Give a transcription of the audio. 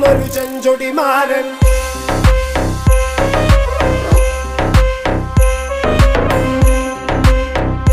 ഒരു ചെഞ്ചൊടിമാരൻ.